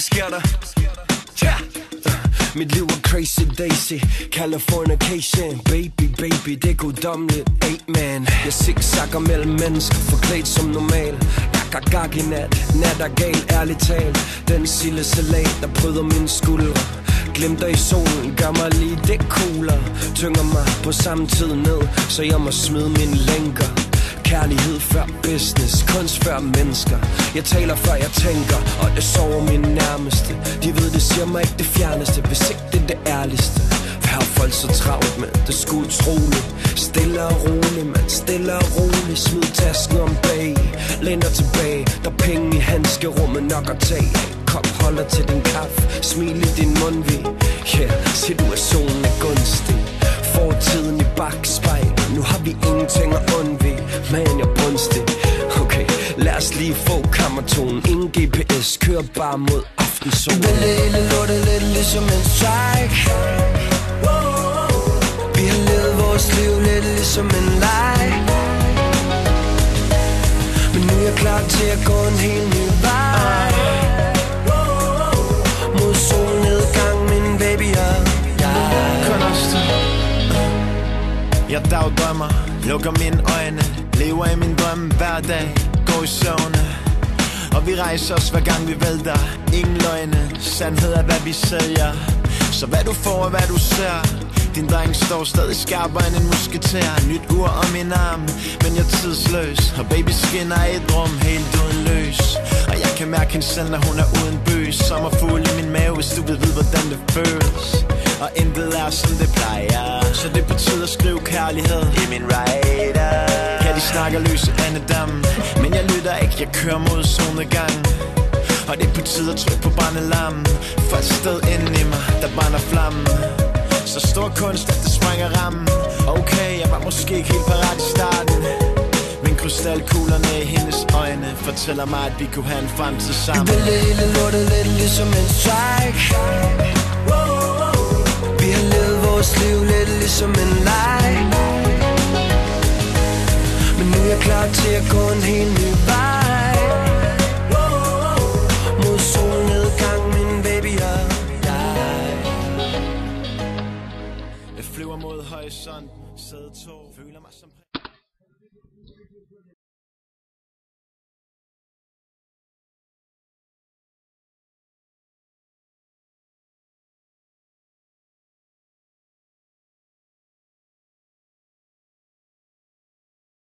sker der? Ja. Mit liv er crazy daisy. Californication Baby, baby, det er guddommeligt Amen. Jeg zigzagger mellem mennesker Forklædt som normal. Jeg går gag i nat. Nat er gal, ærligt talt. Den sille salat, der bryder mine skuldre. Glimter i solen, gør mig lige det cooler Tynger mig på samme tid ned Så jeg må smide mine lænker. Kærlighed før business, kunst før mennesker. Jeg taler før jeg tænker, og det sover min nærmeste. De ved det siger mig ikke det fjerneste, hvis ikke det er det ærligste. Hvad har folk så travlt med, det skulle utroligt. Stille og roligt, man stille og roligt. Smid tasken om bag, læn dig tilbage. Der er penge i handskerummet nok at tage. Kop holder til din kaffe, smil i din mundvig. Yeah, situationen er gunstig. Fortiden i bagspejl Nu har vi ingenting at undvige. Man, jeg brunstig lad os lige få kammertonen. Ingen GPS, kør bare mod aftensol Du vil det hele lortet lidt ligesom en strike. Vi har levet vores liv lidt ligesom en leg. Men nu er jeg klar til at gå en helt ny vej. Mod solnedgang, min baby og jeg. Kun os Jeg dagdrømmer, lukker mine øjne Lever i min drøm hver dag, går i søvne Og vi rejser os hver gang vi vælter. Ingen løgne, sandhed er hvad vi sælger. Så hvad du får og hvad du ser. Din dreng står stadig skarpere end en musketær Nyt ur om min arm, men jeg er tidsløs. Og baby skinner i et rum helt uden løs Og jeg kan mærke hende selv, når hun er uden bøs Sommerfugl i min mave, hvis du vil vide, hvordan det føles. Og intet er som det plejer. Så det betyder at skrive kærlighed i min ride snakker løs snakker løse Men jeg lytter ikke, jeg kører mod solnedgang. Og det er på tide at trykke på brændelammen For et sted inden i mig, der brænder flammen Så stor kunst, at det sprænger rammen Okay, jeg var måske ikke helt parat i starten. Men krystalkuglerne i hendes øjne Fortæller mig, at vi kunne have en fremtid sammen. Det hele lortet lidt ligesom en strike. Vi har levet vores liv lidt ligesom en leg. Klar til at gå en helt ny vej. Mod solnedgang, min baby og dig. Jeg flyver mod horisonten, sæde tog Føler mig som